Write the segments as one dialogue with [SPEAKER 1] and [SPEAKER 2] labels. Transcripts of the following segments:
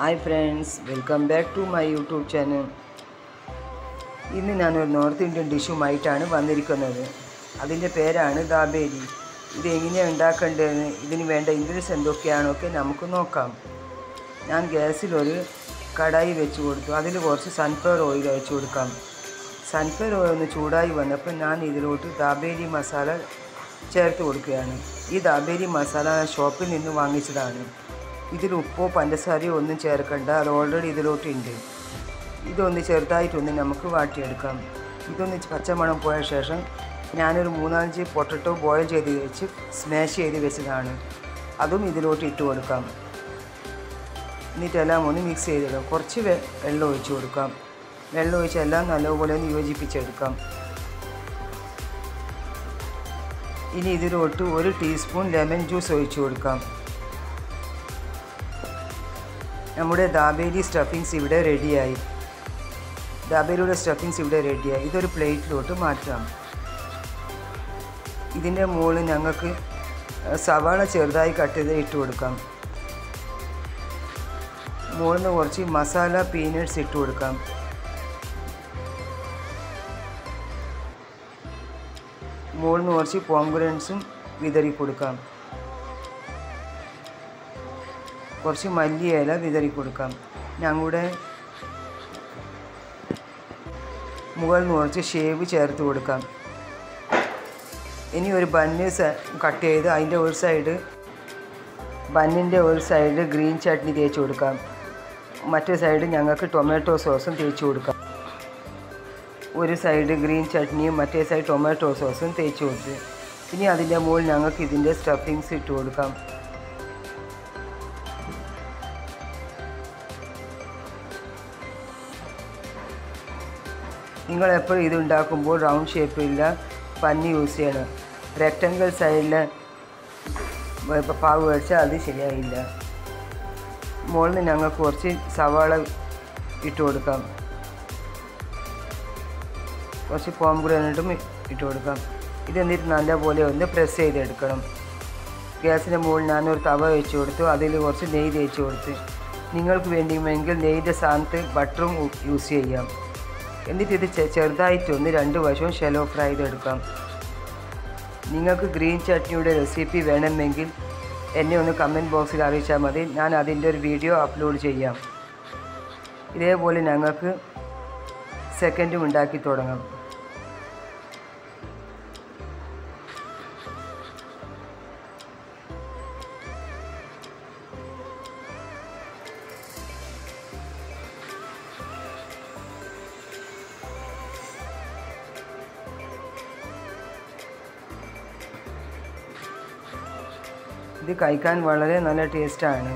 [SPEAKER 1] Hi friends welcome back to my YouTube channel ഇന്ന് ഞാനൊരു north Indian ഡിഷുമായിട്ടാണ് വന്നിരിക്കുന്നത്. അതിന്റെ പേരാണ് ദാബേരി. ഇത് എങ്ങനെയാണ് ഉണ്ടാക്കേണ്ടതെന്ന് ഇതിന് വേണ്ട ഇൻഗ്രീഡിയൻസ് എന്തൊക്കെയാണൊക്കെ നമുക്ക് നോക്കാം. ഞാൻ ഗ്യാസിലൊരു കടായി വെച്ച് കൊടുത്തു. അതിൽ കുറച്ച് സൺഫ്ലവർ ഓയിൽ ഒഴിച്ച് കൊടുക്കാം. സൺഫ്ലവർ ഓയിൽ ഒന്ന് ചൂടായി വന്നപ്പോൾ ഞാൻ ഇതിലോട്ട് ദാബേരി മസാല ചേർത്ത് കൊടുക്കുകയാണ്. ഈ ദാബേരി മസാല ഷോപ്പിൽ നിന്ന് വാങ്ങിച്ചതാണ്. ഇതിൽ ഉപ്പോ പഞ്ചസാരയോ ഒന്നും ചേർക്കണ്ട. അത് ഓൾറെഡി ഇതിലോട്ടുണ്ട്. ഇതൊന്ന് ചെറുതായിട്ടൊന്ന് നമുക്ക് വാട്ടിയെടുക്കാം. ഇതൊന്ന് പച്ചമണം പോയ ശേഷം ഞാനൊരു മൂന്നാലഞ്ച് പൊട്ടറ്റോ ബോയിൽ ചെയ്ത് വെച്ച് സ്മാഷ് ചെയ്ത് വെച്ചതാണ്. അതും ഇതിലോട്ട് ഇട്ട് കൊടുക്കാം. എന്നിട്ടെല്ലാം ഒന്ന് മിക്സ് ചെയ്തിടാം കുറച്ച് വെള്ളം ഒഴിച്ച് കൊടുക്കാം. വെള്ളം ഒഴിച്ച് എല്ലാം നല്ലപോലെ ഒന്ന് യോജിപ്പിച്ചെടുക്കാം. ഇനി ഇതിലോട്ട് ഒരു ടീസ്പൂൺ ലെമൺ ജ്യൂസ് ഒഴിച്ച് കൊടുക്കാം. നമ്മുടെ ദാബേരി സ്റ്റഫിങ്സ് ഇവിടെ റെഡിയായി ദാബേരിയുടെ സ്റ്റഫിങ്സ് ഇവിടെ റെഡിയായി ഇതൊരു പ്ലേറ്റിലോട്ട് മാറ്റാം. ഇതിന്റെ മുകളിൽ ഞങ്ങൾക്ക് സവാള ചെറുതായി കട്ട് ചെയ്ത് ഇട്ട് കൊടുക്കാം. മുകളിൽ നിന്ന് കുറച്ച് മസാല പീനട്ട്സ് ഇട്ട് കൊടുക്കാം. മുകളിൽ നിന്ന് കുറച്ച് പോങ്കുരൻസും വിതറി കൊടുക്കാം കുറച്ച് മല്ലിയില വിതറി കൊടുക്കാം ഞങ്ങളുടെ നിന്ന് കുറച്ച് ഷേവ് ചേർത്ത് കൊടുക്കാം. ഇനി ഒരു ബന്ന് കട്ട് ചെയ്ത് അതിന്റെ ഒരു സൈഡ് ബന്നിന്റെ ഒരു സൈഡ് ഗ്രീൻ ചട്നി തേച്ച് കൊടുക്കാം. മറ്റേ സൈഡ് ഞങ്ങൾക്ക് ടൊമാറ്റോ സോസും തേച്ച് കൊടുക്കാം. ഒരു സൈഡ് ഗ്രീൻ ചട്നിയും മറ്റേ സൈഡ് ടൊമാറ്റോ സോസും തേച്ച് കൊടുത്ത് ഇനി അതിന്റെ മുകളിൽ ഞങ്ങൾക്ക് ഇതിന്റെ സ്റ്റഫിങ്സ് ഇട്ട് കൊടുക്കാം. നിങ്ങൾ എപ്പോഴും ഇത് ഉണ്ടാക്കുമ്പോൾ റൗണ്ട് ഷേപ്പില്ല പന്നി യൂസ് ചെയ്യണം. റെക്റ്റാങ്കിൾ സൈഡിൽ പാവ് വെച്ചാൽ അത് ശരിയായില്ല. മുകളിൽ ഞങ്ങൾക്ക് കുറച്ച് സവാള ഇട്ട് കൊടുക്കാം. കുറച്ച് പോംഗ്രനട്ടും ഇട്ട് കൊടുക്കാം. ഇത് എന്നിട്ട് നല്ലപോലെ ഒന്ന് പ്രസ് ചെയ്തെടുക്കണം. ഗ്യാസിന്റെ മുകളിൽ ഞാനൊരു തവ വെച്ച് കൊടുത്തു അതിൽ കുറച്ച് നെയ്യ് തേച്ച് കൊടുത്ത്. നിങ്ങൾക്ക് വേണ്ടിയുമെങ്കിൽ നെയ്യിന്റെ സ്ഥാനത്ത് ബട്ടറും യൂസ് ചെയ്യാം. എന്നിട്ട് ഇത് ചെറുതായിട്ട് ഒന്ന് രണ്ട് വശവും ഷെലോ ഫ്രൈ ചെയ്തെടുക്കാം. നിങ്ങൾക്ക് ഗ്രീൻ ചട്നിയുടെ റെസിപ്പി വേണമെങ്കിൽ എന്നെ ഒന്ന് കമന്റ് ബോക്സിൽ അറിയിച്ചാൽ മതി. ഞാൻ അതിന്റെ ഒരു വീഡിയോ അപ്ലോഡ് ചെയ്യാം. ഇതേപോലെ ഞങ്ങൾക്ക് സെക്കൻഡും ഉണ്ടാക്കി തുടങ്ങാം. ഇത് കഴിക്കാൻ വളരെ നല്ല ടേസ്റ്റാണ്.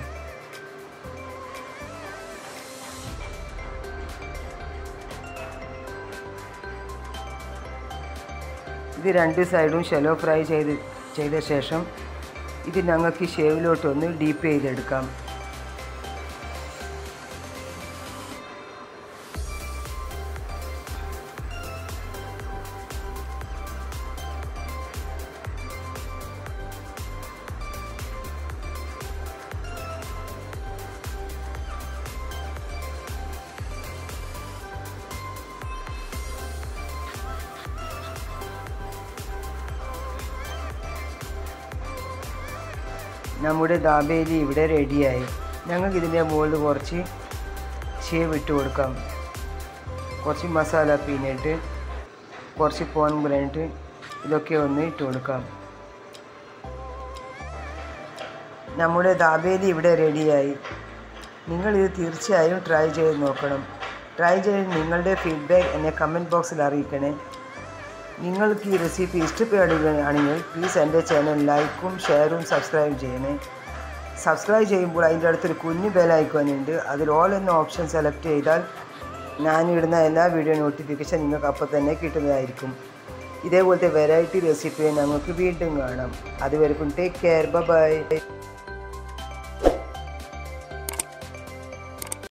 [SPEAKER 1] ഇത് രണ്ട് സൈഡും ഷെലോ ഫ്രൈ ചെയ്ത് ചെയ്ത ശേഷം ഇത് ഞങ്ങൾക്ക് ഷേവിലോട്ടൊന്ന് ഡീപ്പ് ചെയ്തെടുക്കാം. നമ്മുടെ ദാബേലി ഇവിടെ റെഡിയായി. ഞങ്ങൾക്ക് ഇതിന്റെ മുകളിൽ കുറച്ച് ഷേവ് ഇട്ട് കൊടുക്കാം. കുറച്ച് മസാല പീനട്ട് കുറച്ച് പോൺ ബ്രെഡ് ഇതൊക്കെ ഒന്ന് ഇട്ട് കൊടുക്കാം. നമ്മുടെ ദാബേലി ഇവിടെ റെഡിയായി. നിങ്ങളിത് തീർച്ചയായും ട്രൈ ചെയ്ത് നോക്കണം. ട്രൈ ചെയ്ത് നിങ്ങളുടെ ഫീഡ്ബാക്ക് എന്നെ കമന്റ് ബോക്സിൽ അറിയിക്കണേ. നിങ്ങൾക്ക് ഈ റെസിപ്പി ഇഷ്ടപ്പെടുകയാണെങ്കിൽ പ്ലീസ് എന്റെ ചാനൽ ലൈക്കും ഷെയറും സബ്സ്ക്രൈബ് ചെയ്യണേ. സബ്സ്ക്രൈബ് ചെയ്യുമ്പോൾ അതിന്റെ അടുത്തൊരു കുഞ്ഞു ബെലൈക്കോനുണ്ട് അതിൽ ഓൾ എന്ന ഓപ്ഷൻ സെലക്ട് ചെയ്താൽ ഞാൻ ഇടുന്ന എല്ലാ വീഡിയോ നോട്ടിഫിക്കേഷൻ നിങ്ങൾക്ക് അപ്പോൾ തന്നെ കിട്ടുന്നതായിരിക്കും. ഇതേപോലത്തെ വെറൈറ്റി റെസിപ്പി നമുക്ക് വീണ്ടും കാണാം. അതുവരെക്കും ടേക്ക് കെയർ ബൈ